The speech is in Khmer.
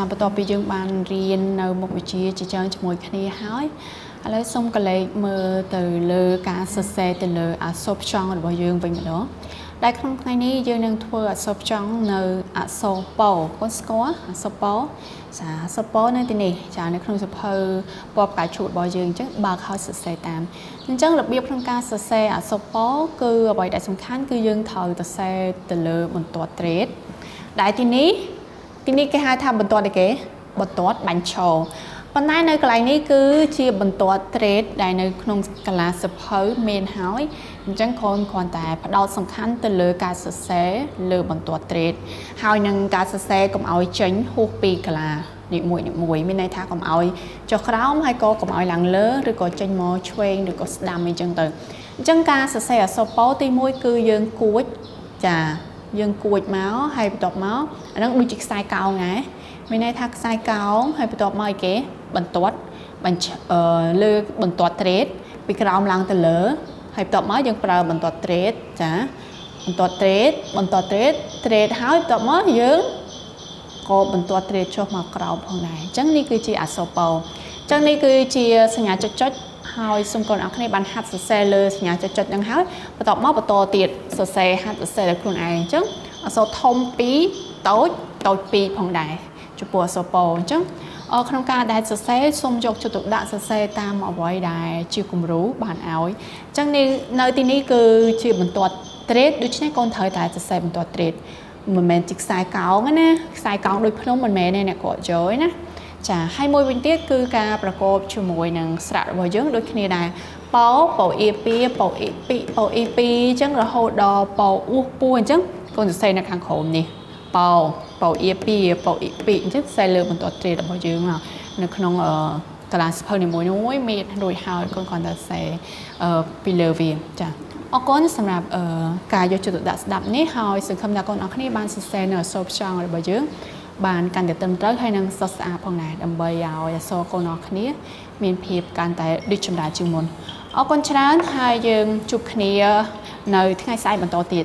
ចាបន្ទាប់ពីយើងបានរៀននៅមុខវិជ្ជាជាច្រើនជាមួយគ្នាហើយឥឡូវសូមកលេចមើលទៅលើការសរសេរទៅលើអក្សរផ្ចង់របស់យើងវិញម្ដងដែលក្នុងថ្ងៃនេះយើងនឹងធ្វើអក្សរផ្ចង់នៅអក្សរប៉កូនស្គាល់អក្សរប៉ចាអក្សរប៉នៅទីនេះចានៅក្នុងសភៅពណ៌ផ្កាឈូករបស់យើងអញ្ចឹងបើកហើយសរសេរតាមអញ្ចឹងរបៀបក្នុងការសរសេរអក្សរប៉គឺអ្វីដែលសំខាន់គឺយើងត្រូវសរសេរទៅលើបន្ទាត់ត្រេតដែលទីនេះ ទីនេះគេហៅថាបន្ទាត់អីគេបន្ទាត់បាញ់ឈរប៉ុន្តែនៅកន្លែងនេះគឺជាបន្ទាត់ trade ដែលនៅក្នុងកាលាសភៅមានហើយអញ្ចឹងគ្រាន់គ្រាន់តែផ្ដោតសំខាន់ទៅលើការសរសេរលើបន្ទាត់ trade ហើយនឹងការសរសេរកុំឲ្យចេញហួសពីកាលានីមួយនីមួយមានន័យថាកុំឲ្យចុះក្រោមហើយក៏កុំឲ្យឡើងលើឬក៏ចេញមកឆ្វេងឬក៏ស្ដាំអីចឹងទៅអញ្ចឹងការសរសេរអក្សរប៉ូទី1គឺយើងគួចចា យើងគួចមកហើយបន្ទាប់មកអាហ្នឹងដូចជាខ្សែកោងហ៎មានន័យថាខ្សែកោងហើយបន្ទាប់មកអីគេបន្ទាត់បញ្លើបន្ទាត់ trade ពីក្រោមឡើងទៅលើហើយបន្ទាប់មកយើងប្រើបន្ទាត់ trade ចាបន្ទាត់ trade បន្ទាត់ trade trade ហើយបន្ទាប់មកយើងក៏បន្ទាត់ trade ចុះមកក្រោមផងដែរអញ្ចឹងនេះគឺជាអក្សរប៉ោអញ្ចឹងនេះគឺជាសញ្ញាចុចចុច ហើយសូមបងប្អូនគ្នាបានហាត់សរសេរលើសញ្ញាចុចចុចហ្នឹងហើយបន្ទាប់មកបន្តទៀតសរសេរហាត់សរសេរដោយខ្លួនឯងអញ្ចឹងអក្សរធំ2តូចតូច2ផងដែរចំពោះអក្សរប៉ោអញ្ចឹងក្នុងការដែលសរសេរសូមយកចិត្តទុកដាក់សរសេរតាមអ្វីដែលជាគំរូបានឲ្យអញ្ចឹងនៅទីនេះគឺជាបន្ទាត់ trade ដូច្នេះកូនត្រូវតែសរសេរបន្ទាត់ trade មិនមែនជាខ្សែកោងណាខ្សែកោងដូចភ្នំមិនមែនទេអ្នកគាត់យកណា ចាហើយមួយវិញទៀតគឺការប្រកបជាមួយនឹងស្រៈរបស់យើងដូចគ្នាដែរប៉ោប៉ោអ៊ី2ប៉ោអ៊ី2ប៉ោអ៊ី2អញ្ចឹងរហូតដល់ប៉ោអ៊ូពោះអញ្ចឹងកូនសរសេរនៅខាងក្រោមនេះប៉ោប៉ោអ៊ី2ប៉ោអ៊ី2អញ្ចឹងខ្សែលើបន្ទាត់ត្រេតរបស់យើងមកនៅក្នុងតារាសភៅនីមួយមួយមានរួចហើយកូនគាត់តែខ្សែពីលើវាចាអរគុណសម្រាប់ការយកចិត្តទុកដាក់ស្ដាប់នេះហើយសង្ឃឹមថាកូនអរគ្នាបានសរសេរនៅអក្សរផ្ចង់របស់យើង បានកាន់តែត្រឹមត្រូវហើយនឹងសុខស្អាតផងដែរដើម្បីឲ្យអក្សរកូនអរគ្នា មានភាពកាន់តែរីកចម្រើនជាងមុនអរគុណច្រើនហើយយើងជួបគ្នា នៅថ្ងៃស្អែកបន្តទៀត